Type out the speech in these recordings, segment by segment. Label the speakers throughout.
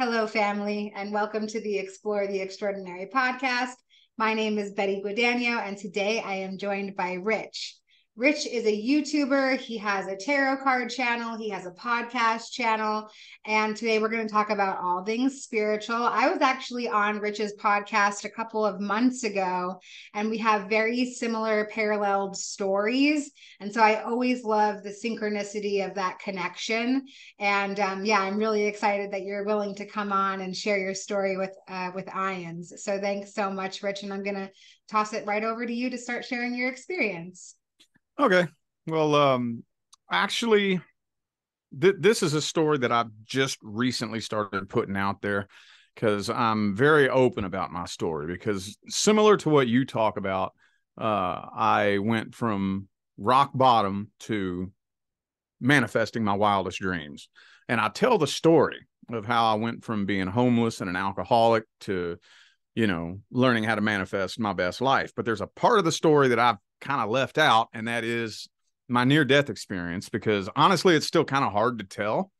Speaker 1: Hello, family, and welcome to the Explore the Extraordinary podcast. My name is Betty Guadagno, and today I am joined by Rich. Rich is a YouTuber. He has a tarot card channel. He has a podcast channel. And today we're going to talk about all things spiritual. I was actually on Rich's podcast a couple of months ago, and we have very similar paralleled stories. And so I always love the synchronicity of that connection. And um, yeah, I'm really excited that you're willing to come on and share your story with uh, with IANDS. So thanks so much, Rich. And I'm going to toss it right over to you to start sharing your experience.
Speaker 2: Okay. Well, um, actually, th- this is a story that I've just recently started putting out there because I'm very open about my story. Because similar to what you talk about, uh, I went from rock bottom to manifesting my wildest dreams. And I tell the story of how I went from being homeless and an alcoholic to, you know, learning how to manifest my best life. But there's a part of the story that I've kind of left out, and that is my near death experience. Because honestly, it's still kind of hard to tell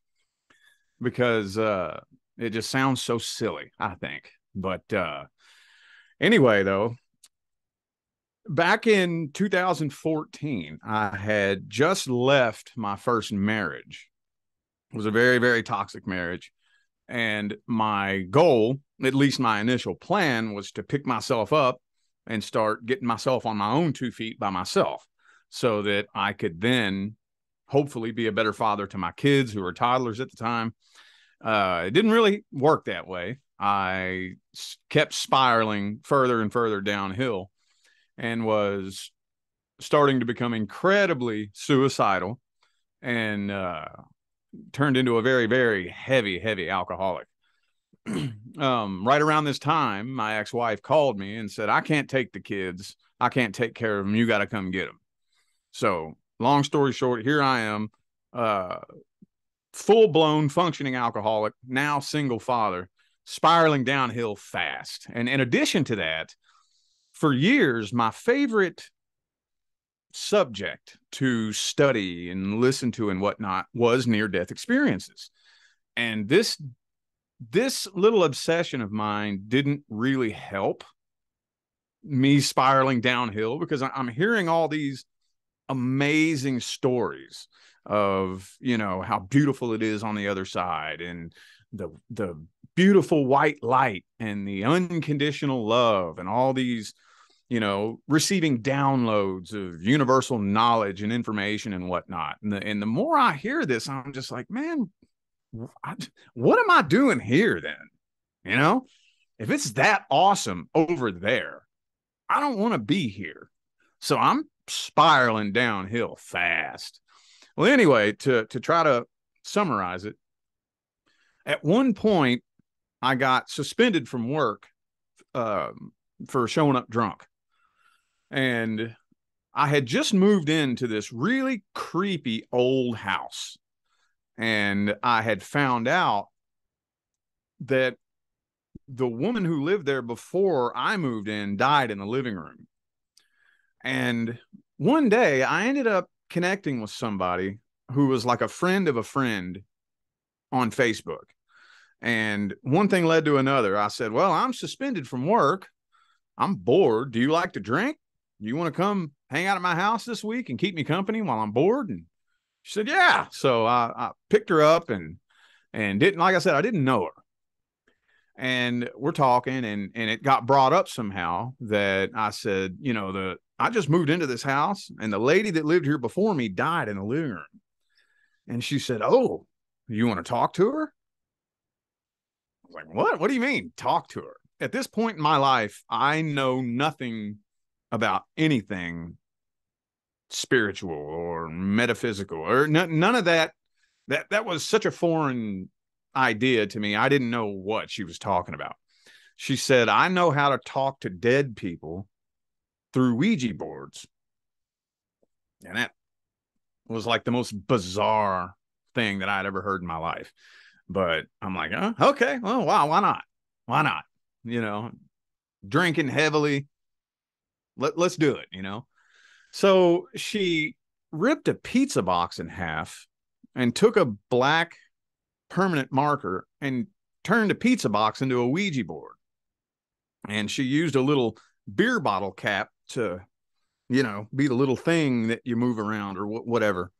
Speaker 2: because uh, it just sounds so silly, I think. But uh, anyway, though, back in 2014, I had just left my first marriage. It was a very, very toxic marriage. And my goal, at least my initial plan, was to pick myself up and start getting myself on my own two feet by myself so that I could then hopefully be a better father to my kids who were toddlers at the time. Uh, it didn't really work that way. I kept spiraling further and further downhill and was starting to become incredibly suicidal and uh, turned into a very, very heavy, heavy alcoholic. um, right around this time, my ex wife called me and said, I can't take the kids. I can't take care of them. You got to come get them. So, long story short, here I am, uh, full blown functioning alcoholic, now single father, spiraling downhill fast. And in addition to that, for years, my favorite subject to study and listen to and whatnot was near death experiences. And this this little obsession of mine didn't really help me spiraling downhill because I'm hearing all these amazing stories of you know how beautiful it is on the other side and the the beautiful white light and the unconditional love and all these you know receiving downloads of universal knowledge and information and whatnot. And the, and the more i hear this i'm just like man what am I doing here then? You know, if it's that awesome over there, I don't want to be here. So I'm spiraling downhill fast. Well, anyway, to to try to summarize it, at one point I got suspended from work uh, for showing up drunk, and I had just moved into this really creepy old house and I had found out that the woman who lived there before I moved in died in the living room. And one day I ended up connecting with somebody who was like a friend of a friend on Facebook. And one thing led to another. I said, Well, I'm suspended from work. I'm bored. Do you like to drink? You want to come hang out at my house this week and keep me company while I'm bored? And she said, "Yeah." So I, I picked her up and and didn't like I said I didn't know her, and we're talking and and it got brought up somehow that I said, you know, the I just moved into this house and the lady that lived here before me died in the living room, and she said, "Oh, you want to talk to her?" I was like, "What? What do you mean talk to her?" At this point in my life, I know nothing about anything spiritual or metaphysical or n- none of that that that was such a foreign idea to me. I didn't know what she was talking about. She said i know how to talk to dead people through ouija boards. And that was like the most bizarre thing that i'd ever heard in my life. But i'm like oh, okay. Well wow why not? Why not? You know drinking heavily. Let, let's do it you know so she ripped a pizza box in half and took a black permanent marker and turned a pizza box into a Ouija board. And she used a little beer bottle cap to, you know, be the little thing that you move around or wh- whatever.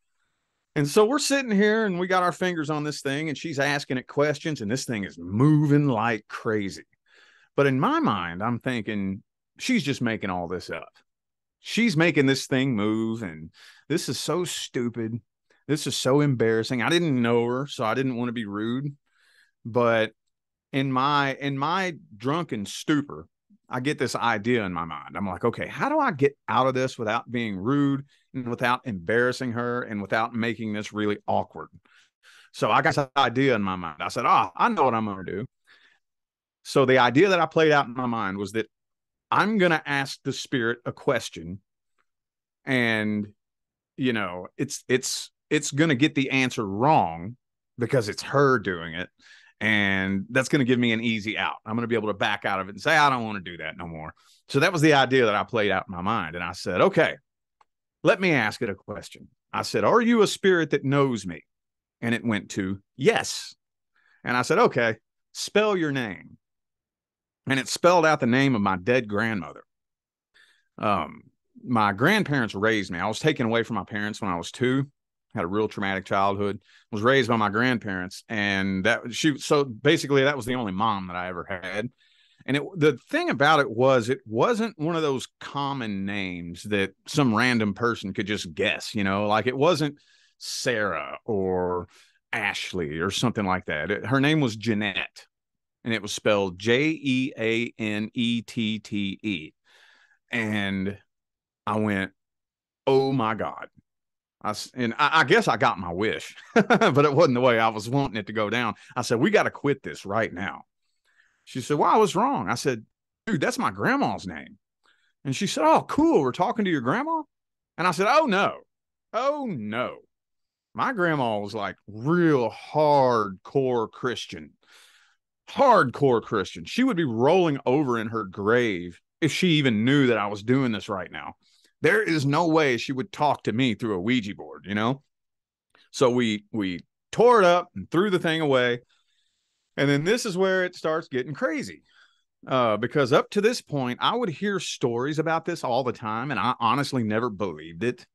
Speaker 2: And so we're sitting here and we got our fingers on this thing and she's asking it questions and this thing is moving like crazy. But in my mind, I'm thinking she's just making all this up. She's making this thing move and this is so stupid. This is so embarrassing. I didn't know her, so I didn't want to be rude. But in my in my drunken stupor, I get this idea in my mind. I'm like, okay, how do I get out of this without being rude and without embarrassing her and without making this really awkward? So I got this idea in my mind. I said, oh, I know what I'm going to do. So the idea that I played out in my mind was that I'm going to ask the spirit a question and you know, it's it's it's going to get the answer wrong because it's her doing it and that's going to give me an easy out. I'm going to be able to back out of it and say, I don't want to do that no more. So that was the idea that I played out in my mind. And I said, okay, let me ask it a question. I said, Are you a spirit that knows me? And it went to yes. And I said, Okay, spell your name. And it spelled out the name of my dead grandmother. Um, my grandparents raised me. I was taken away from my parents when I was two had a real traumatic childhood was raised by my grandparents and that she so basically that was the only mom that i ever had and it the thing about it was it wasn't one of those common names that some random person could just guess you know like it wasn't sarah or ashley or something like that it, her name was jeanette and it was spelled j-e-a-n-e-t-t-e and i went oh my god I, and I, I, guess I got my wish, but it wasn't the way I was wanting it to go down. I said, We got to quit this right now. She said, Well, I was wrong. I said, Dude, that's my grandma's name. And she said, Oh, cool. We're talking to your grandma. And I said, Oh, no. Oh, no. My grandma was like real hardcore Christian, hardcore Christian. She would be rolling over in her grave if she even knew that I was doing this right now there is no way she would talk to me through a Ouija board, you know? So we we tore it up and threw the thing away. And then this is where it starts getting crazy. Uh, because up to this point, I would hear stories about this all the time, and I honestly never believed it.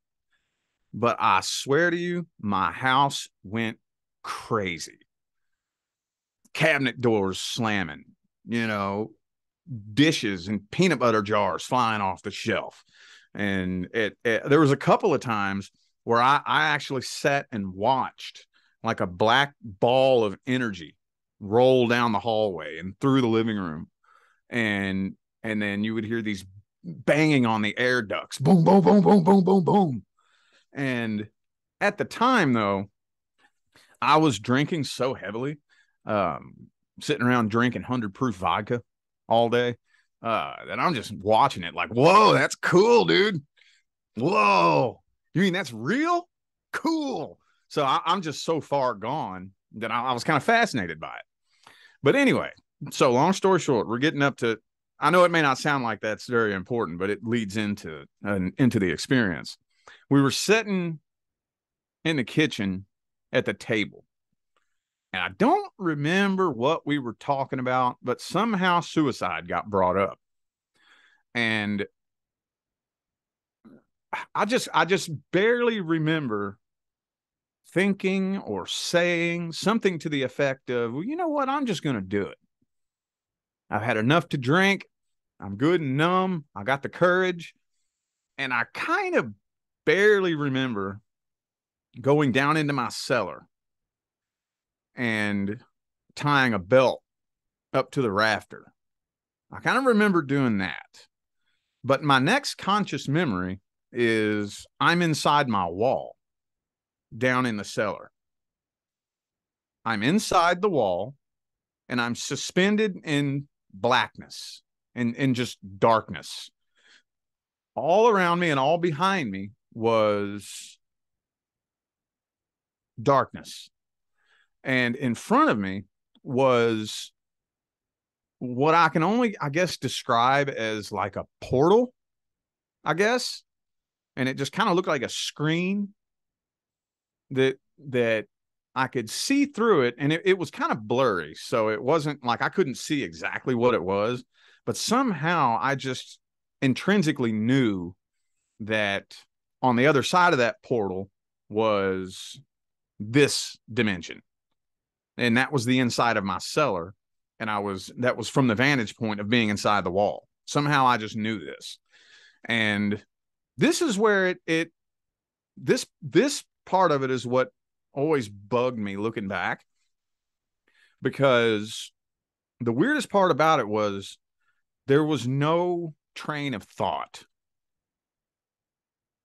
Speaker 2: But I swear to you, my house went crazy. Cabinet doors slamming, you know, dishes and peanut butter jars flying off the shelf. And it, it, there was a couple of times where I, I actually sat and watched like a black ball of energy roll down the hallway and through the living room. And and then you would hear these banging on the air ducts boom boom boom boom boom boom boom. And at the time though i was drinking so heavily um sitting around drinking 100 proof vodka all day uh, and I'm just watching it like, whoa, that's cool, dude. Whoa, you mean that's real? Cool. So I, am just so far gone that I, I was kind of fascinated by it. But anyway, so long story short, we're getting up to. I know it may not sound like that's very important, but it leads into uh, into the experience. We were sitting in the kitchen at the table and I don't remember what we were talking about, but somehow suicide got brought up. And I just I just barely remember thinking or saying something to the effect of, well, you know what, I'm just going to do it. I've had enough to drink. I'm good and numb. I got the courage. And I kind of barely remember going down into my cellar and tying a belt up to the rafter. I kind of remember doing that. But my next conscious memory is I'm inside my wall down in the cellar. I'm inside the wall and I'm suspended in blackness and in just darkness. All around me and all behind me was darkness and in front of me was what I can only, I guess, describe as like a portal, I guess. And it just kind of looked like a screen that that I could see through it and it, it was kind of blurry. So it wasn't like I couldn't see exactly what it was, but somehow I just intrinsically knew that on the other side of that portal was this dimension. And that was the inside of my cellar. And I was, that was from the vantage point of being inside the wall. Somehow I just knew this. And this is where it, it, this, this part of it is what always bugged me looking back because the weirdest part about it was there was no train of thought.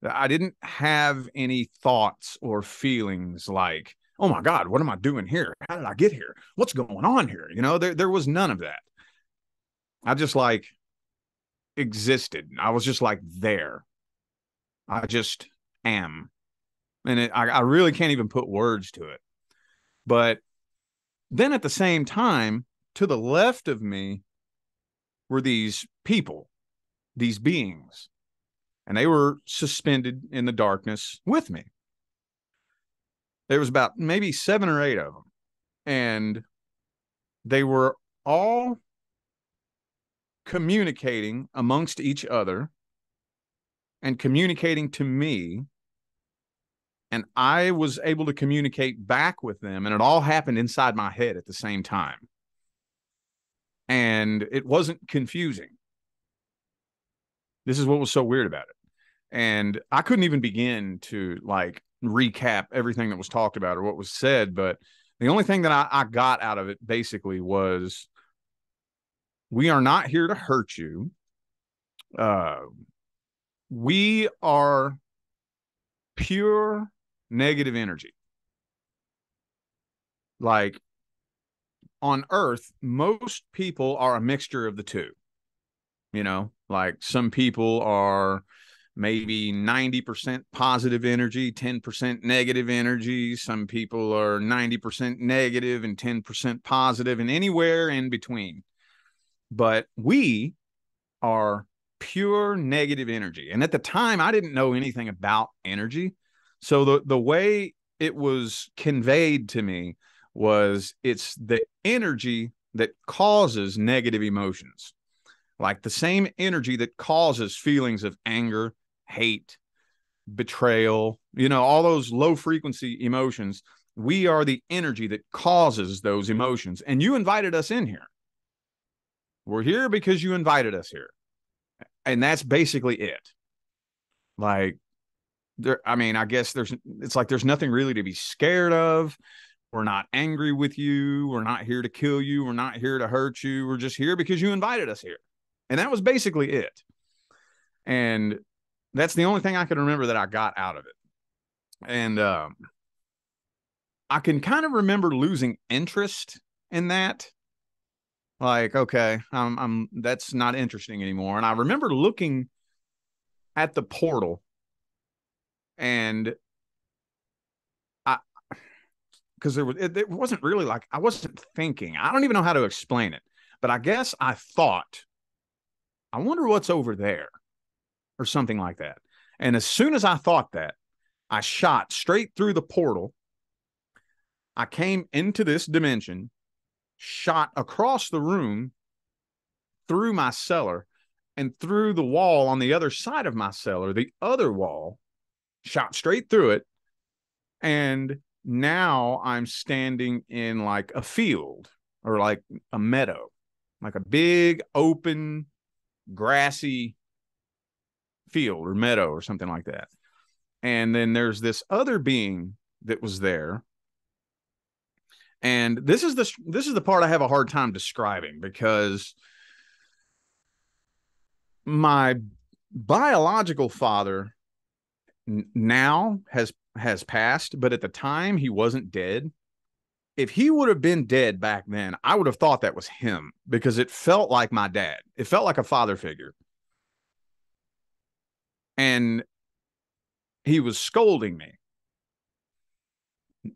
Speaker 2: I didn't have any thoughts or feelings like, oh my God, what am I doing here? How did I get here? What's going on here? You know, there, there was none of that. I just like existed. I was just like there. I just am. And it, I, I really can't even put words to it. But then at the same time, to the left of me were these people, these beings, and they were suspended in the darkness with me. There was about maybe seven or eight of them, and they were all communicating amongst each other and communicating to me and I was able to communicate back with them, and it all happened inside my head at the same time. And it wasn't confusing. This is what was so weird about it. And I couldn't even begin to like recap everything that was talked about or what was said, but the only thing that I, I got out of it basically was we are not here to hurt you. Uh, we are pure negative energy. Like on Earth, most people are a mixture of the two. You know, like some people are maybe 90% positive energy, 10% negative energy. Some people are 90% negative and 10% positive, and anywhere in between. But we are pure negative energy. And at the time, I didn't know anything about energy. So the the way it was conveyed to me was it's the energy that causes negative emotions. Like the same energy that causes feelings of anger, hate, betrayal, you know, all those low frequency emotions. We are the energy that causes those emotions. And you invited us in here. We're here because you invited us here. And that's basically it. Like there i mean i guess there's it's like there's nothing really to be scared of we're not angry with you we're not here to kill you we're not here to hurt you we're just here because you invited us here and that was basically it and that's the only thing i can remember that i got out of it. And um i can kind of remember losing interest in that. Like okay i'm i'm that's not interesting anymore. And i remember looking at the portal and I because there was it, it wasn't really like I wasn't thinking. I don't even know how to explain it, but I guess I thought, I wonder what's over there, or something like that. And as soon as I thought that, I shot straight through the portal. I came into this dimension, shot across the room through my cellar and through the wall on the other side of my cellar, the other wall, shot straight through it. And now I'm standing in like a field or like a meadow, like a big open grassy field or meadow or something like that. And then there's this other being that was there. And this is the this is the part I have a hard time describing because my biological father now has has passed, but at the time he wasn't dead. If he would have been dead back then, I would have thought that was him because it felt like my dad. It felt like a father figure. And he was scolding me.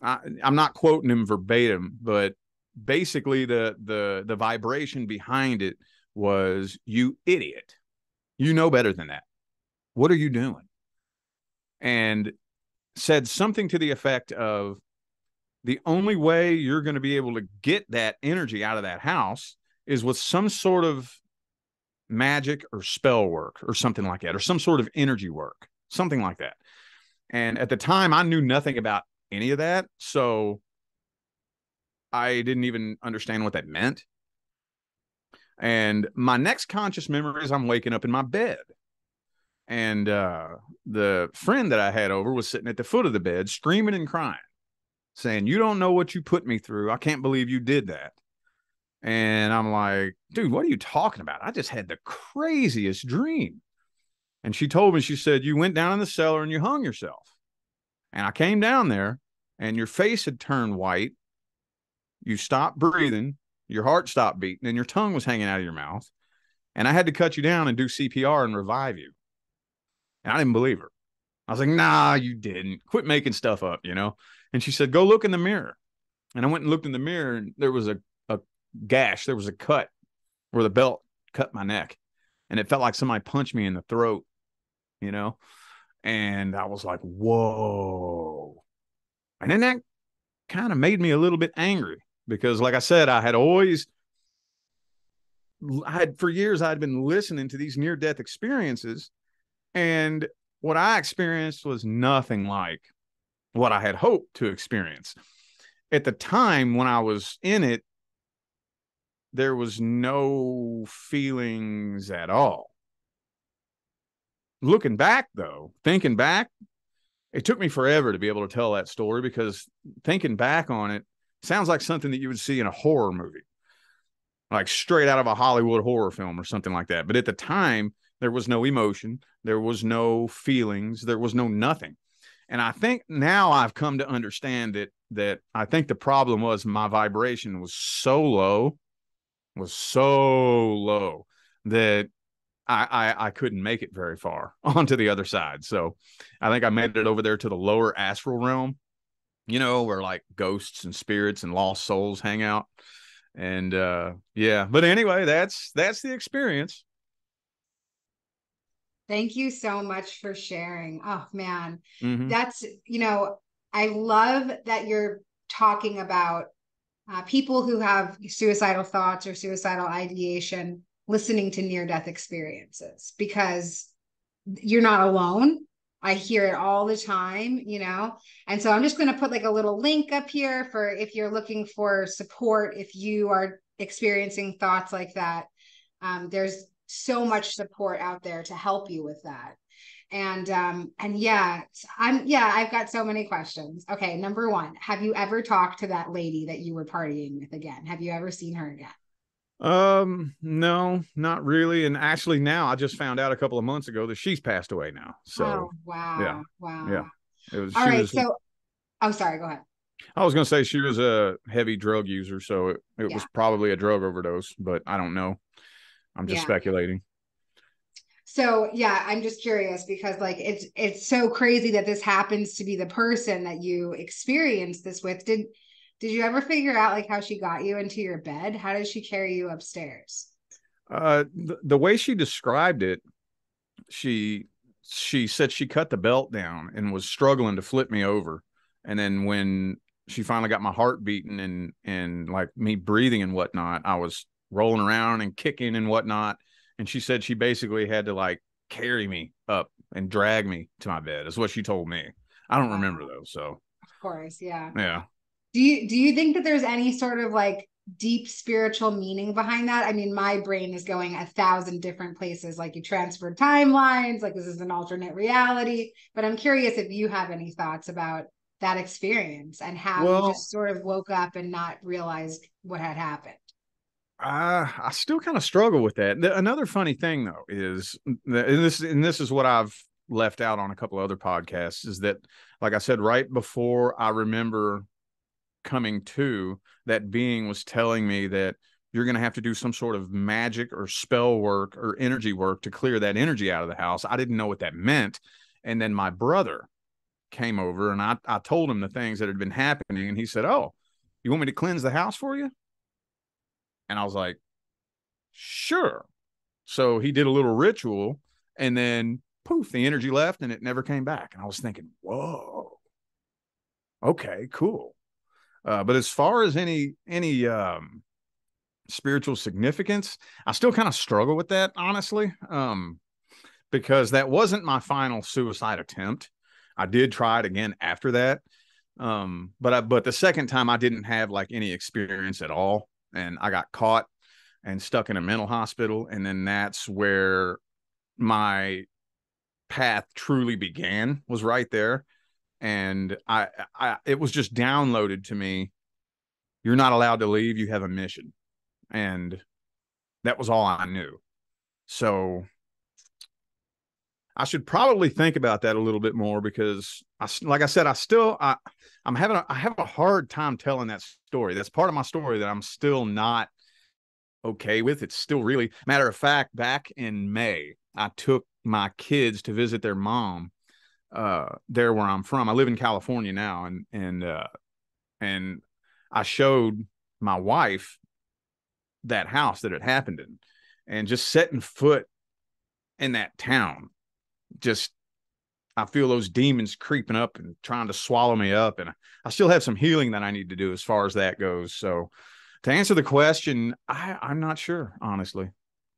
Speaker 2: I, I'm not quoting him verbatim, but basically the the the vibration behind it was you idiot. You know better than that. What are you doing? and said something to the effect of the only way you're going to be able to get that energy out of that house is with some sort of magic or spell work or something like that, or some sort of energy work, something like that. And at the time, I knew nothing about any of that. So I didn't even understand what that meant. And my next conscious memory is I'm waking up in my bed. And uh, the friend that I had over was sitting at the foot of the bed, screaming and crying, saying, You don't know what you put me through. I can't believe you did that. And I'm like, dude, what are you talking about? I just had the craziest dream. And she told me, she said, you went down in the cellar and you hung yourself. And I came down there and your face had turned white. You stopped breathing, your heart stopped beating, and your tongue was hanging out of your mouth. And I had to cut you down and do CPR and revive you. And I didn't believe her. I was like, nah, you didn't. Quit making stuff up, you know? And she said, go look in the mirror. And I went and looked in the mirror, and there was a gash. There was a cut where the belt cut my neck, and it felt like somebody punched me in the throat, you know. And I was like, "Whoa!" And then that kind of made me a little bit angry because, like I said, I had always, I had for years, I'd been listening to these near death experiences, and what I experienced was nothing like what I had hoped to experience. At the time when I was in it, there was no feelings at all. Looking back, though, thinking back, it took me forever to be able to tell that story because thinking back on it sounds like something that you would see in a horror movie, like straight out of a Hollywood horror film or something like that. But at the time, there was no emotion, there was no feelings, there was no nothing. And I think now I've come to understand that that I think the problem was my vibration was so low was so low that I, I, I couldn't make it very far onto the other side. So I think I made it over there to the lower astral realm, you know, where like ghosts and spirits and lost souls hang out. And uh yeah, but anyway, that's that's the experience.
Speaker 1: Thank you so much for sharing. Oh man. Mm-hmm. That's you know, I love that you're talking about uh, people who have suicidal thoughts or suicidal ideation listening to near death experiences because you're not alone. I hear it all the time, you know? And so I'm just going to put like a little link up here for if you're looking for support, if you are experiencing thoughts like that. Um, there's so much support out there to help you with that and um and yeah i'm yeah i've got so many questions. Okay number one have you ever talked to that lady that you were partying with again? Have you ever seen her again?
Speaker 2: Um no not really. And actually now i just found out a couple of months ago that she's passed away now. So oh,
Speaker 1: wow
Speaker 2: yeah
Speaker 1: wow.
Speaker 2: yeah.
Speaker 1: It was all right was, so oh sorry go ahead.
Speaker 2: I was going to say she was a heavy drug user so it, it yeah. was probably a drug overdose but i don't know. I'm just yeah. speculating
Speaker 1: so yeah i'm just curious because like it's it's so crazy that this happens to be the person that you experienced this with. Did did you ever figure out like how she got you into your bed? How did she carry you upstairs?
Speaker 2: Uh the, the way she described it she she said she cut the belt down and was struggling to flip me over. And then when she finally got my heart beating and and like me breathing and whatnot i was rolling around and kicking and whatnot and she said she basically had to like carry me up and drag me to my bed is what she told me. I don't remember though so.
Speaker 1: Of course yeah.
Speaker 2: Yeah.
Speaker 1: Do you do you think that there's any sort of like deep spiritual meaning behind that? I mean my brain is going a thousand different places like you transferred timelines like this is an alternate reality. But i'm curious if you have any thoughts about that experience and how well, you just sort of woke up and not realized what had happened
Speaker 2: uh, I still kind of struggle with that. The, another funny thing though is that, and this and this is what I've left out on a couple other podcasts is that like I said right before I remember coming to that being was telling me that you're going to have to do some sort of magic or spell work or energy work to clear that energy out of the house. I didn't know what that meant. And then my brother came over and I, I told him the things that had been happening. And he said, Oh, you want me to cleanse the house for you? And I was like, sure. So he did a little ritual and then poof, the energy left and it never came back. And I was thinking, whoa, okay, cool. Uh, but as far as any any um, spiritual significance, I still kind of struggle with that, honestly, um, because that wasn't my final suicide attempt. I did try it again after that, um, but I, but the second time I didn't have like any experience at all, and I got caught and stuck in a mental hospital, and then that's where my path truly began was right there. And I, I it was just downloaded to me you're not allowed to leave. You have a mission. And that was all i knew. So i should probably think about that a little bit more because i like i said i still i i'm having a, i have a hard time telling that story that's part of my story that i'm still not okay with it's still really matter of fact back in may i took my kids to visit their mom uh, there where I'm from. I live in California now, and and uh, and I showed my wife that house that it happened in, and just setting foot in that town, just I feel those demons creeping up and trying to swallow me up, and I still have some healing that I need to do as far as that goes. So, to answer the question, I I'm not sure honestly.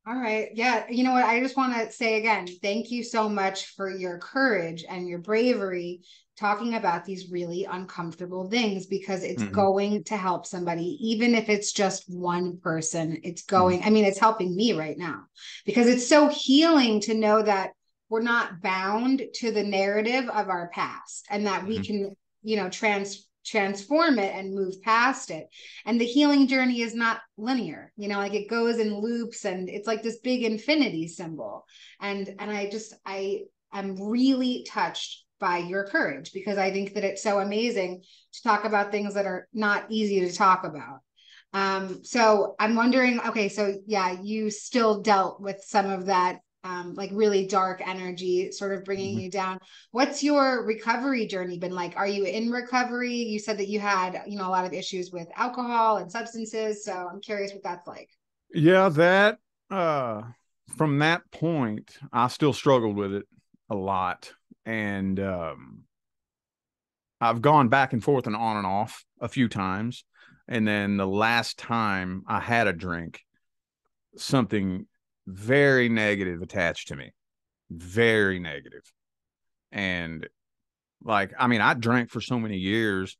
Speaker 1: All right. Yeah. You know what? I just want to say again, thank you so much for your courage and your bravery talking about these really uncomfortable things because it's mm-hmm. going to help somebody, even if it's just one person. It's going, mm-hmm. I mean, it's helping me right now because it's so healing to know that we're not bound to the narrative of our past and that mm-hmm. we can, you know, trans transform it and move past it. And the healing journey is not linear, you know, like it goes in loops and it's like this big infinity symbol. And and I just I am really touched by your courage because I think that it's so amazing to talk about things that are not easy to talk about. Um, so I'm wondering, okay, so yeah, you still dealt with some of that um, like really dark energy sort of bringing mm-hmm. you down. What's your recovery journey been like? Are you in recovery? You said that you had you know a lot of issues with alcohol and substances so i'm curious what that's like.
Speaker 2: Yeah that uh from that point i still struggled with it a lot. And um i've gone back and forth and on and off a few times. And then the last time i had a drink something very negative attached to me, very negative. And like, I mean, I drank for so many years.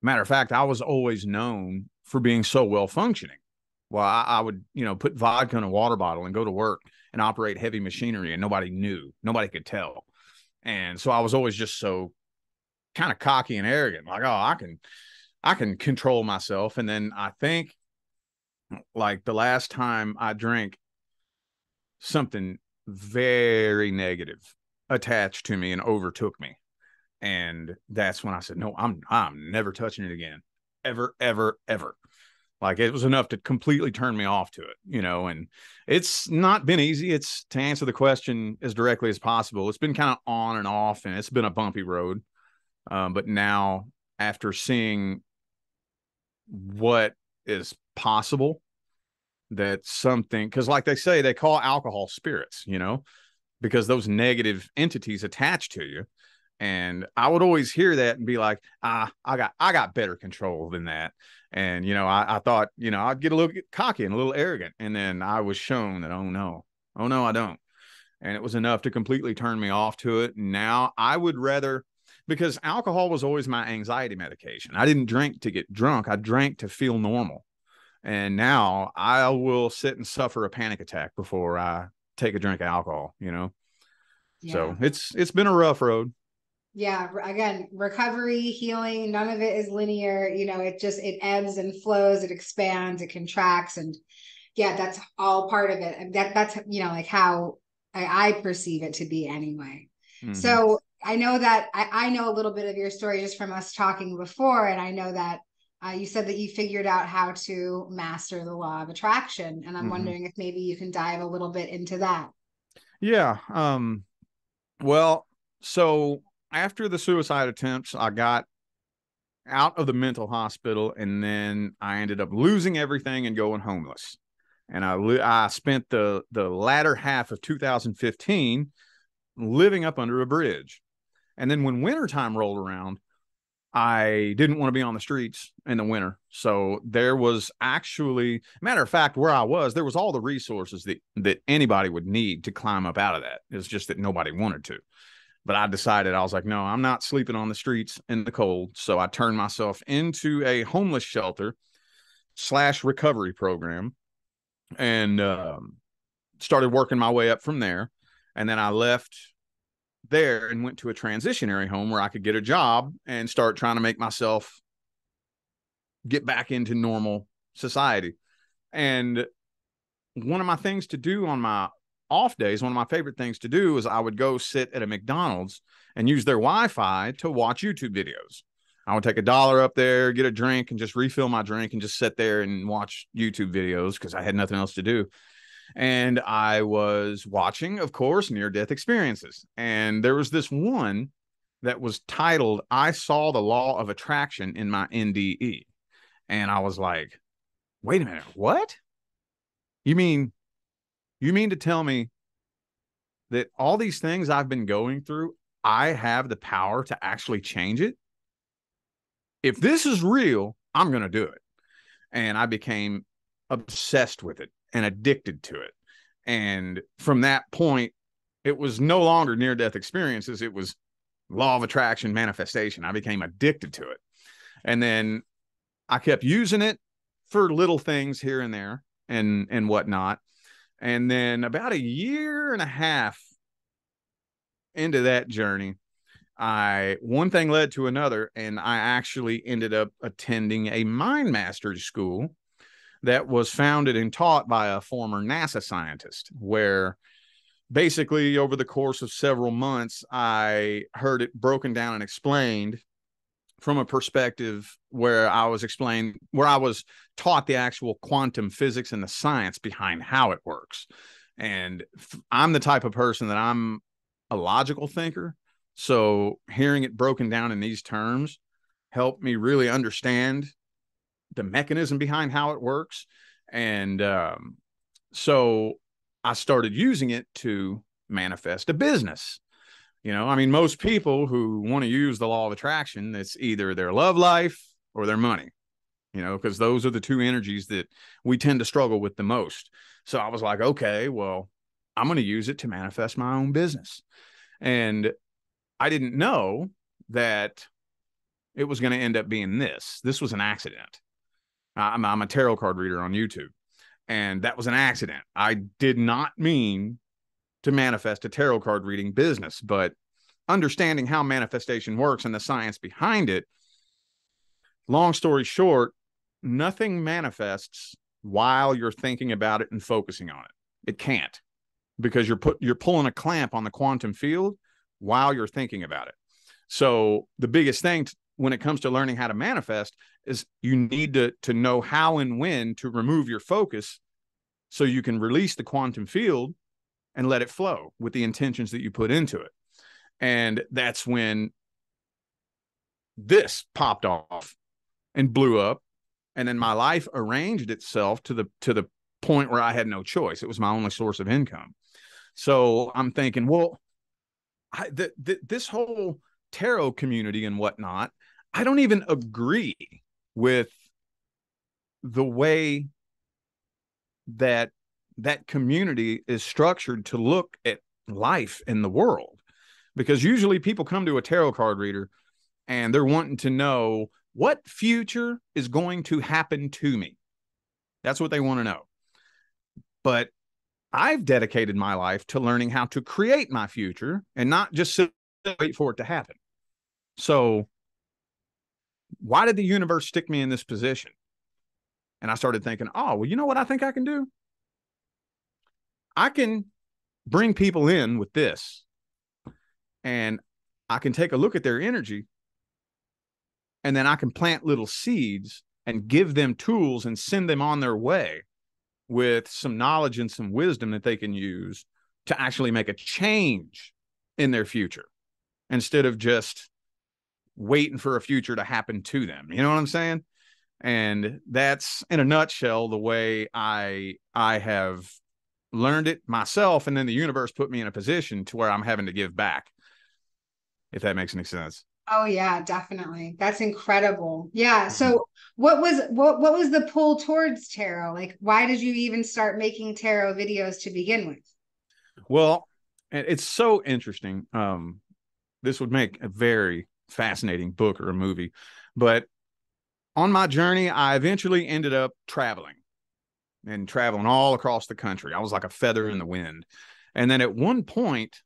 Speaker 2: Matter of fact, I was always known for being so well functioning. Well, I, I, would, you know, put vodka in a water bottle and go to work and operate heavy machinery, and nobody knew, nobody could tell. And so I was always just so kind of cocky and arrogant, like, oh, I can, I can control myself. And then I think, like the last time I drank, something very negative attached to me and overtook me. And that's when I said, no, I'm I'm never touching it again. Ever, ever, ever. Like it was enough to completely turn me off to it, you know, and it's not been easy. It's to answer the question as directly as possible. It's been kind of on and off and it's been a bumpy road. Um, but now after seeing what is possible that something because like they say they call alcohol spirits you know because those negative entities attach to you. And i would always hear that and be like ah i got i got better control than that. And you know I, I thought you know i'd get a little cocky and a little arrogant and then i was shown that oh no. Oh no i don't. And it was enough to completely turn me off to it. Now i would rather because alcohol was always my anxiety medication. I didn't drink to get drunk. I drank to feel normal and now I will sit and suffer a panic attack before I take a drink of alcohol, you know. Yeah. So it's it's been a rough road.
Speaker 1: Yeah, again, recovery, healing, none of it is linear, you know, it just it ebbs and flows, it expands, it contracts and yeah, that's all part of it. And that that's you know like how I, I perceive it to be anyway. Mm-hmm. So I know that I, I know a little bit of your story just from us talking before, and I know that uh, you said that you figured out how to master the law of attraction, and I'm mm-hmm. wondering if maybe you can dive a little bit into that.
Speaker 2: Yeah. Um, well, so after the suicide attempts, I got out of the mental hospital, and then I ended up losing everything and going homeless. And I I spent the the latter half of 2015 living up under a bridge. And then when wintertime rolled around, I didn't want to be on the streets in the winter. So there was actually, matter of fact, where I was, there was all the resources that that anybody would need to climb up out of that. It's just that nobody wanted to. But I decided I was like, no, I'm not sleeping on the streets in the cold. So I turned myself into a homeless shelter slash recovery program and um, started working my way up from there. And then I left there and went to a transitionary home where I could get a job and start trying to make myself get back into normal society. And one of my things to do on my off days, one of my favorite things to do is I would go sit at a McDonald's and use their Wi Fi to watch YouTube videos. I would take a dollar up there, get a drink, and just refill my drink and just sit there and watch YouTube videos because I had nothing else to do and I was watching, of course, near death experiences. And there was this one that was titled, I Saw the Law of Attraction in My NDE. And I was like, wait a minute, what? You mean, you mean to tell me that all these things I've been going through, I have the power to actually change it? If this is real, I'm going to do it. And I became obsessed with it and addicted to it. And from that point, it was no longer near death experiences. It was law of attraction manifestation. I became addicted to it. And then I kept using it for little things here and there and and whatnot. And then about a year and a half into that journey, I one thing led to another, and I actually ended up attending a mind mastery school that was founded and taught by a former NASA scientist, where basically over the course of several months, I heard it broken down and explained from a perspective where I was explained, where I was taught the actual quantum physics and the science behind how it works. And I'm the type of person that I'm a logical thinker. So hearing it broken down in these terms helped me really understand the mechanism behind how it works. And um, so I started using it to manifest a business. You know, I mean, most people who want to use the law of attraction, it's either their love life or their money, you know, because those are the two energies that we tend to struggle with the most. So I was like, okay, well, I'm going to use it to manifest my own business. And I didn't know that it was going to end up being this. This was an accident. I'm, I'm a tarot card reader on YouTube, and that was an accident. I did not mean to manifest a tarot card reading business, but understanding how manifestation works and the science behind it. Long story short, nothing manifests while you're thinking about it and focusing on it. It can't because you're put you're pulling a clamp on the quantum field while you're thinking about it. So the biggest thing when it comes to learning how to manifest is you need to to know how and when to remove your focus so you can release the quantum field and let it flow with the intentions that you put into it. And that's when this popped off and blew up. And then my life arranged itself to the to the point where i had no choice. It was my only source of income. So i'm thinking well I, th- th- this whole tarot community and whatnot I don't even agree with the way that that community is structured to look at life in the world. Because usually people come to a tarot card reader and they're wanting to know what future is going to happen to me? That's what they want to know. But i've dedicated my life to learning how to create my future and not just sit wait for it to happen. So why did the universe stick me in this position? And I started thinking, oh, well, you know what I think I can do? I can bring people in with this and I can take a look at their energy and then I can plant little seeds and give them tools and send them on their way with some knowledge and some wisdom that they can use to actually make a change in their future instead of just waiting for a future to happen to them. You know what I'm saying? And that's in a nutshell the way I I have learned it myself and then the universe put me in a position to where I'm having to give back. If that makes any sense.
Speaker 1: Oh yeah, definitely. That's incredible. Yeah. So mm-hmm. what was what what was the pull towards tarot? Like why did you even start making tarot videos to begin with?
Speaker 2: Well, it's so interesting. Um this would make a very fascinating book or a movie. But on my journey, I eventually ended up traveling and traveling all across the country. I was like a feather in the wind. And then at one point,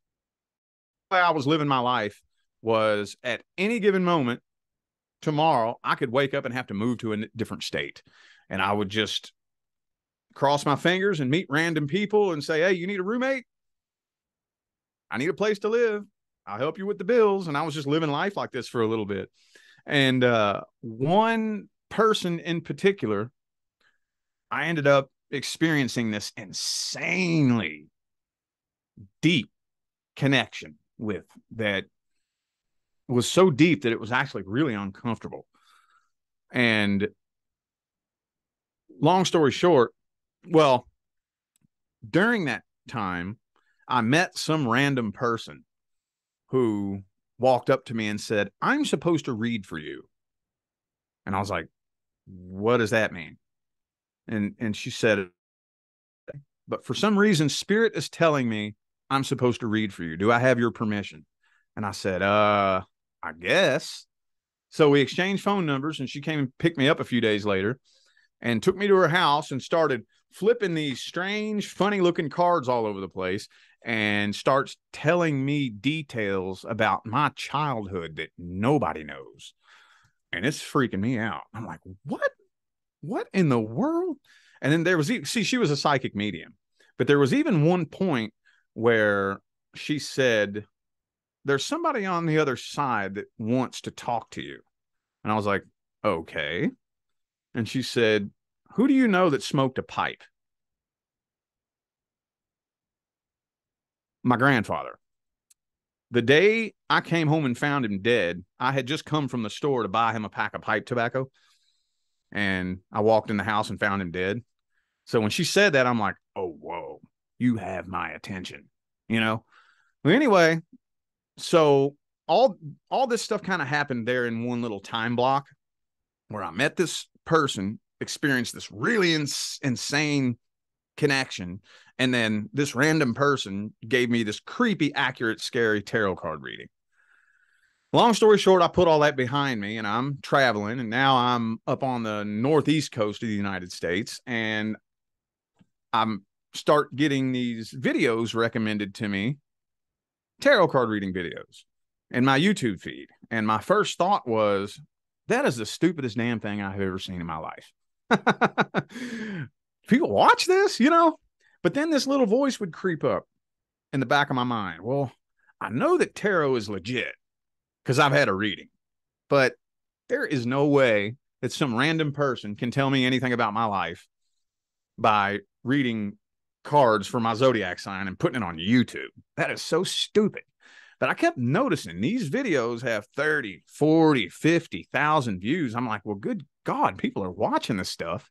Speaker 2: way I was living my life was at any given moment tomorrow, I could wake up and have to move to a different state. And I would just cross my fingers and meet random people and say, Hey, you need a roommate? I need a place to live. I'll help you with the bills. And I was just living life like this for a little bit. And uh, one person in particular, I ended up experiencing this insanely deep connection with that was so deep that it was actually really uncomfortable. And long story short, well, during that time, I met some random person who walked up to me and said, I'm supposed to read for you. And I was like, what does that mean? And and she said, but for some reason, spirit is telling me I'm supposed to read for you. Do I have your permission? And I said, uh, I guess. So we exchanged phone numbers and she came and picked me up a few days later and took me to her house and started flipping these strange, funny looking cards all over the place and starts telling me details about my childhood that nobody knows. And it's freaking me out. I'm like, what? What in the world? And then there was, see, she was a psychic medium, but there was even one point where she said, there's somebody on the other side that wants to talk to you. And I was like, okay. And she said, who do you know that smoked a pipe? My grandfather. The day I came home and found him dead, I had just come from the store to buy him a pack of pipe tobacco. And I walked in the house and found him dead. So when she said that, I'm like, oh, whoa, you have my attention, you know? Anyway, so all all this stuff kind of happened there in one little time block where I met this person, experienced this really ins- insane connection, and then this random person gave me this creepy, accurate, scary tarot card reading. Long story short, I put all that behind me and I'm traveling, and now I'm up on the northeast coast of the United States, and I'm start getting these videos recommended to me tarot card reading videos in my YouTube feed. And my first thought was, that is the stupidest damn thing I've ever seen in my life. People watch this, you know? But then this little voice would creep up in the back of my mind. Well, I know that tarot is legit because I've had a reading, but there is no way that some random person can tell me anything about my life by reading cards for my zodiac sign and putting it on YouTube. That is so stupid. But I kept noticing these videos have 30, 40, 50,000 views. I'm like, well, good God, people are watching this stuff.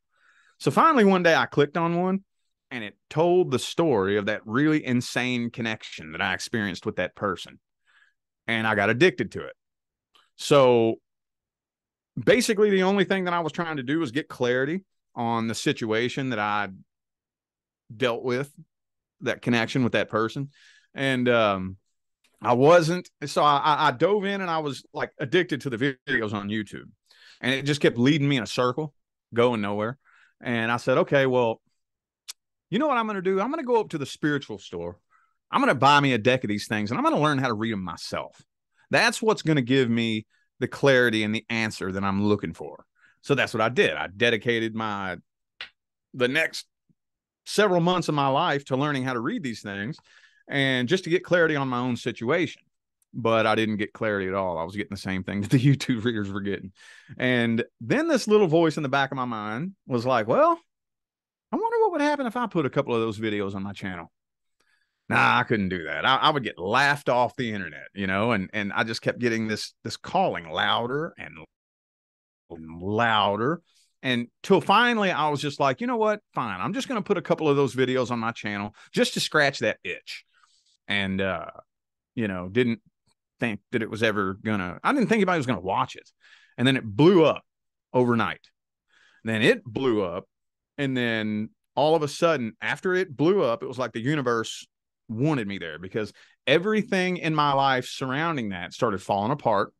Speaker 2: So finally, one day I clicked on one and it told the story of that really insane connection that I experienced with that person. And I got addicted to it. So basically, the only thing that I was trying to do was get clarity on the situation that I dealt with that connection with that person. And um, I wasn't, so I, I dove in and I was like addicted to the videos on YouTube. And it just kept leading me in a circle, going nowhere. And I said, okay, well, you know what I'm going to do? I'm going to go up to the spiritual store. I'm going to buy me a deck of these things and I'm going to learn how to read them myself. That's what's going to give me the clarity and the answer that I'm looking for. So that's what I did. I dedicated my the next several months of my life to learning how to read these things and just to get clarity on my own situation. But I didn't get clarity at all. I was getting the same thing that the YouTube readers were getting. And then this little voice in the back of my mind was like, well, what would happen if I put a couple of those videos on my channel. Nah, I couldn't do that. I, I, would get laughed off the internet, you know, and and I just kept getting this this calling louder and louder and till finally I was just like, you know what? Fine. I'm just going to put a couple of those videos on my channel just to scratch that itch. And uh, you know, didn't think that it was ever gonna. I didn't think anybody was gonna watch it, and then it blew up overnight. Then it blew up, and then all of a sudden, after it blew up, it was like the universe wanted me there because everything in my life surrounding that started falling apart.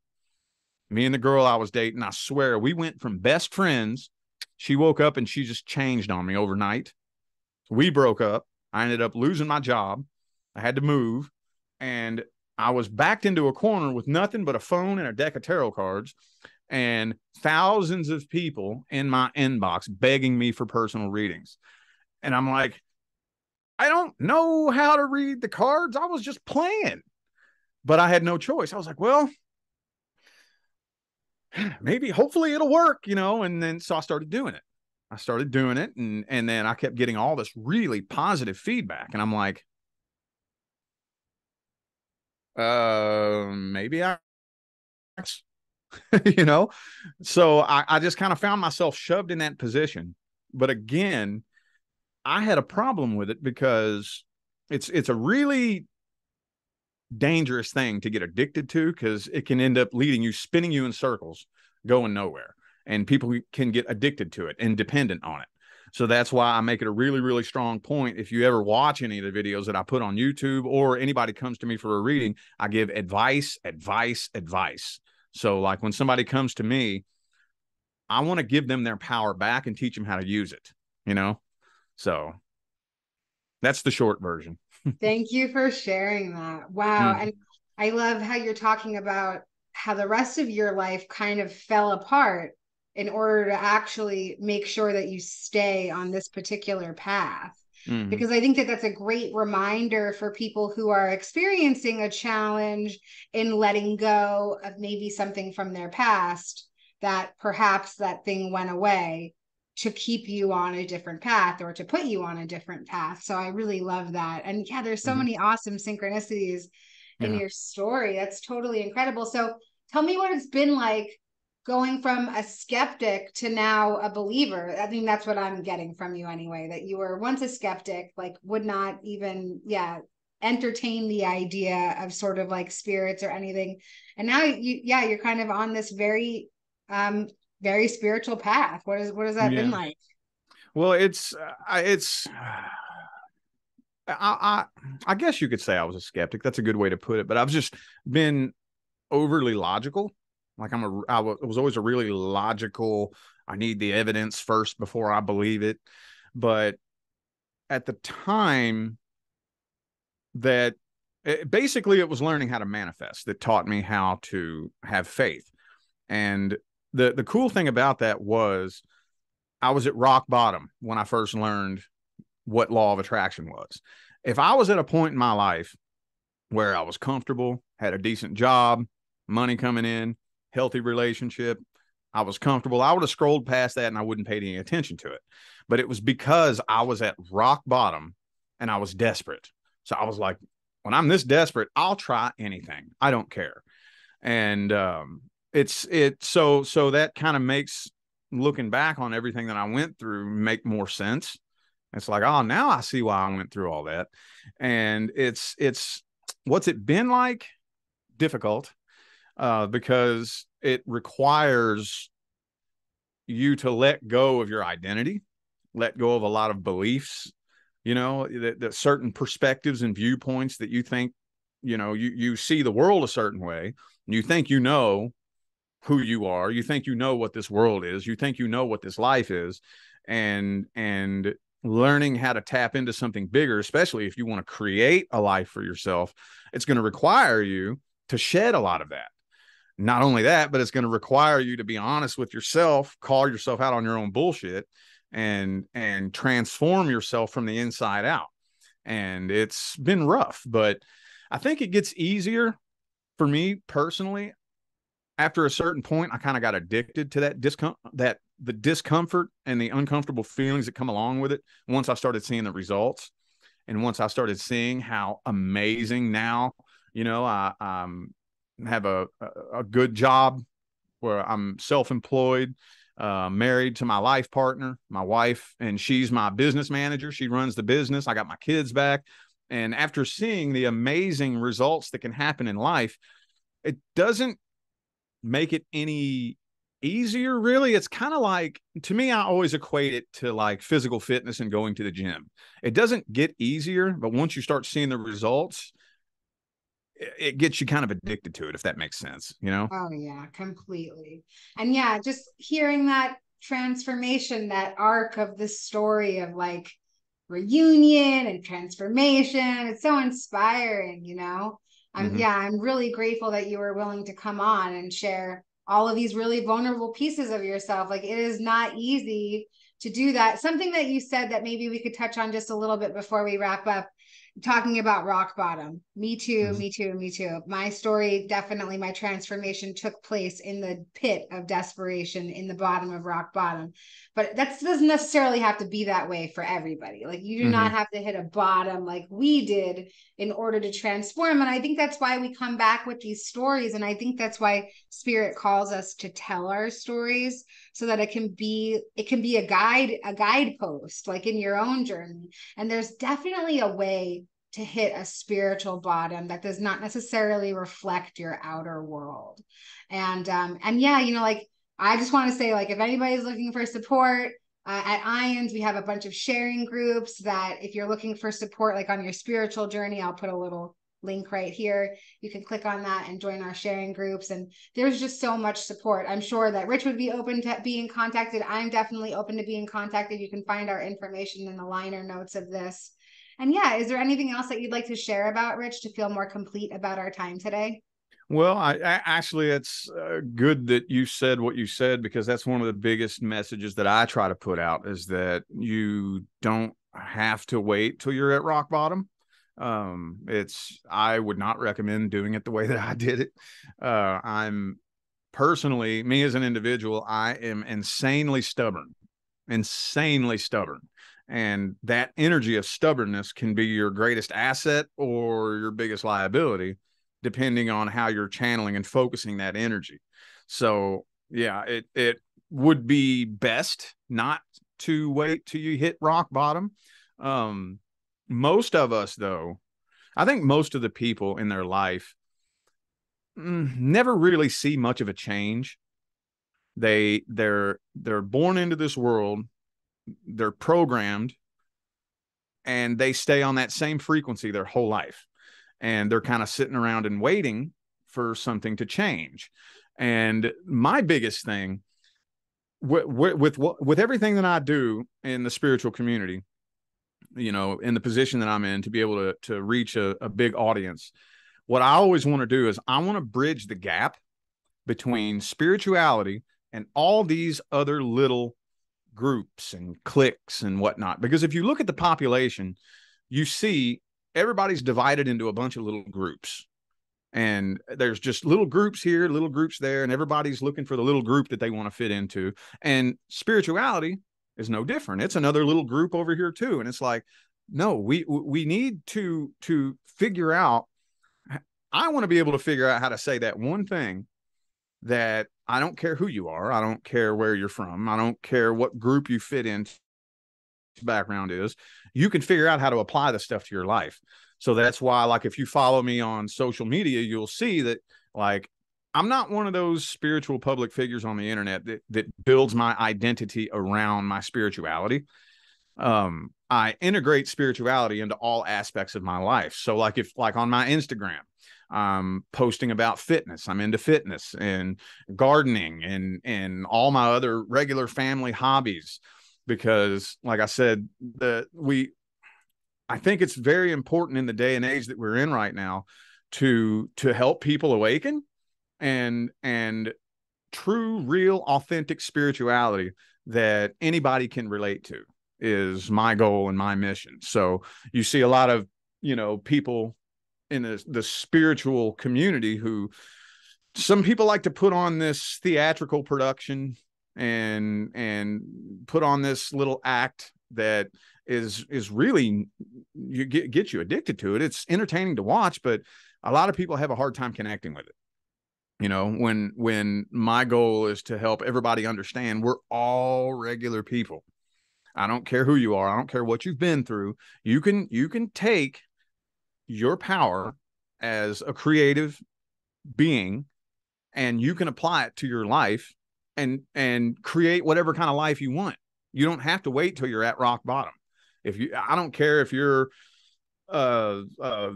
Speaker 2: Me and the girl I was dating, I swear, we went from best friends. She woke up and she just changed on me overnight. We broke up. I ended up losing my job. I had to move. And I was backed into a corner with nothing but a phone and a deck of tarot cards and thousands of people in my inbox begging me for personal readings. And I'm like, I don't know how to read the cards. I was just playing, but I had no choice. I was like, well, maybe, hopefully it'll work, you know? And then so I started doing it. I started doing it and and then I kept getting all this really positive feedback and I'm like uh maybe I you know so I, I just kind of found myself shoved in that position but again I had a problem with it because it's it's a really dangerous thing to get addicted to because it can end up leading you spinning you in circles going nowhere and people can get addicted to it and dependent on it. So that's why i make it a really really strong point. If you ever watch any of the videos that i put on youtube or anybody comes to me for a reading i give advice advice advice. So like when somebody comes to me i want to give them their power back and teach them how to use it you know so that's the short version.
Speaker 1: Thank you for sharing that. Wow. Mm. And I love how you're talking about how the rest of your life kind of fell apart in order to actually make sure that you stay on this particular path. Mm-hmm. Because I think that that's a great reminder for people who are experiencing a challenge in letting go of maybe something from their past that perhaps that thing went away to keep you on a different path or to put you on a different path. So I really love that. And yeah, there's so mm-hmm. many awesome synchronicities in yeah. your story. That's totally incredible. So tell me what it's been like going from a skeptic to now a believer. I mean, that's what I'm getting from you anyway, that you were once a skeptic, like would not even, yeah, entertain the idea of sort of like spirits or anything. And now you, yeah, you're kind of on this very um very spiritual path. What is what has that yeah. been like?
Speaker 2: Well, it's uh, it's. I, I I guess you could say I was a skeptic. That's a good way to put it. But I've just been overly logical. Like I'm a I was always a really logical. I need the evidence first before I believe it. But at the time that it, basically it was learning how to manifest that taught me how to have faith and the the cool thing about that was I was at rock bottom when I first learned what law of attraction was. If I was at a point in my life where I was comfortable, had a decent job, money coming in, healthy relationship, I was comfortable, I would have scrolled past that and I wouldn't pay any attention to it. But it was because I was at rock bottom and I was desperate. So I was like, when I'm this desperate, I'll try anything. I don't care. And um, it's it so so that kind of makes looking back on everything that I went through make more sense. It's like, oh, now I see why I went through all that. And it's it's what's it been like? Difficult. Uh, because it requires you to let go of your identity, let go of a lot of beliefs, you know, that, that certain perspectives and viewpoints that you think, you know, you you see the world a certain way, you think you know, who you are. You think you know what this world is. You think you know what this life is. And and learning how to tap into something bigger especially if you want to create a life for yourself it's going to require you to shed a lot of that. Not only that but it's going to require you to be honest with yourself call yourself out on your own bullshit and and transform yourself from the inside out. And it's been rough but i think it gets easier for me personally after a certain point, I kind of got addicted to that discomfort, that the discomfort and the uncomfortable feelings that come along with it. Once I started seeing the results, and once I started seeing how amazing now, you know, I um, have a, a, good job where I'm self-employed, uh, married to my life partner, my wife, and she's my business manager. She runs the business. I got my kids back, and after seeing the amazing results that can happen in life, it doesn't make it any easier really? It's kind of like to me i always equate it to like physical fitness and going to the gym. It doesn't get easier but once you start seeing the results it gets you kind of addicted to it if that makes sense you know?
Speaker 1: Oh yeah completely. And yeah just hearing that transformation that arc of the story of like reunion and transformation it's so inspiring you know i'm mm-hmm. yeah i'm really grateful that you were willing to come on and share all of these really vulnerable pieces of yourself like it is not easy to do that something that you said that maybe we could touch on just a little bit before we wrap up talking about rock bottom. Me too, mm-hmm. me too, me too. My story definitely, my transformation took place in the pit of desperation in the bottom of rock bottom. But that doesn't necessarily have to be that way for everybody. Like you do mm-hmm. not have to hit a bottom like we did in order to transform. And I think that's why we come back with these stories. And I think that's why spirit calls us to tell our stories so that it can be it can be a guide a guidepost like in your own journey. And there's definitely a way to hit a spiritual bottom that does not necessarily reflect your outer world. And um and yeah you know like i just want to say like if anybody's looking for support uh, at IANDS, we have a bunch of sharing groups that if you're looking for support, like on your spiritual journey, I'll put a little link right here. You can click on that and join our sharing groups. And there's just so much support. I'm sure that Rich would be open to being contacted. I'm definitely open to being contacted. You can find our information in the liner notes of this. And yeah, is there anything else that you'd like to share about Rich to feel more complete about our time today?
Speaker 2: Well, I, I actually, it's uh, good that you said what you said because that's one of the biggest messages that I try to put out is that you don't have to wait till you're at rock bottom um it's i would not recommend doing it the way that i did it. Uh i'm personally me as an individual i am insanely stubborn insanely stubborn. And that energy of stubbornness can be your greatest asset or your biggest liability depending on how you're channeling and focusing that energy. So yeah it it would be best not to wait till you hit rock bottom. Um most of us though i think most of the people in their life mm, never really see much of a change. They they're they're born into this world they're programmed and they stay on that same frequency their whole life. And they're kind of sitting around and waiting for something to change. And my biggest thing with with with, with everything that i do in the spiritual community you know in the position that i'm in to be able to to reach a, a big audience. What i always want to do is i want to bridge the gap between spirituality and all these other little groups and cliques and whatnot. Because if you look at the population you see everybody's divided into a bunch of little groups. And there's just little groups here little groups there and everybody's looking for the little group that they want to fit into. And spirituality is no different. It's another little group over here too. And it's like, no, we we need to to figure out. I want to be able to figure out how to say that one thing that I don't care who you are, I don't care where you're from, I don't care what group you fit in background is. You can figure out how to apply the stuff to your life. So that's why, like, if you follow me on social media, you'll see that like I'm not one of those spiritual public figures on the internet that that builds my identity around my spirituality. Um, I integrate spirituality into all aspects of my life. So, like if like on my Instagram, I'm posting about fitness. I'm into fitness and gardening and and all my other regular family hobbies because, like I said, the we I think it's very important in the day and age that we're in right now to to help people awaken and and true real authentic spirituality that anybody can relate to is my goal and my mission. So you see a lot of you know people in the, the spiritual community who some people like to put on this theatrical production and and put on this little act that is is really you get get you addicted to it. It's entertaining to watch but a lot of people have a hard time connecting with it you know when when my goal is to help everybody understand we're all regular people. I don't care who you are i don't care what you've been through you can you can take your power as a creative being and you can apply it to your life and and create whatever kind of life you want. You don't have to wait till you're at rock bottom. If you i don't care if you're a, a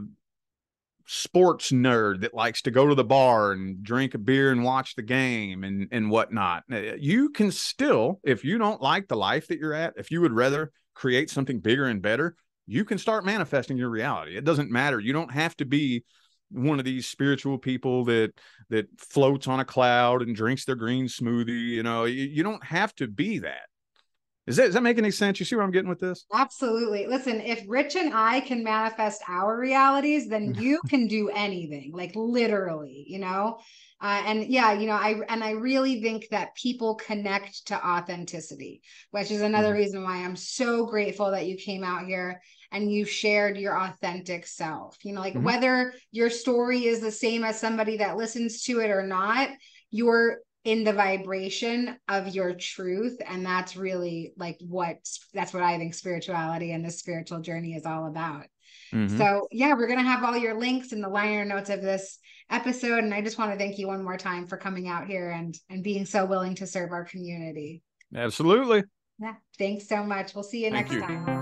Speaker 2: sports nerd that likes to go to the bar and drink a beer and watch the game and and whatnot. Uh, you can still if you don't like the life that you're at if you would rather create something bigger and better you can start manifesting your reality. It doesn't matter. You don't have to be one of these spiritual people that that floats on a cloud and drinks their green smoothie you know you, you don't have to be that is that, does that make any sense? You see where I'm getting with this?
Speaker 1: Absolutely. Listen, if Rich and I can manifest our realities, then you can do anything, like literally, you know? Uh, and yeah, you know, I and I really think that people connect to authenticity, which is another mm-hmm. reason why I'm so grateful that you came out here and you shared your authentic self. You know, like mm-hmm. whether your story is the same as somebody that listens to it or not, your in the vibration of your truth. And that's really like what that's what i think spirituality and the spiritual journey is all about. Mm-hmm. so yeah we're going to have all your links in the liner notes of this episode. And i just want to thank you one more time for coming out here and and being so willing to serve our community.
Speaker 2: Absolutely.
Speaker 1: Yeah. Thanks so much. We'll see you thank next you. time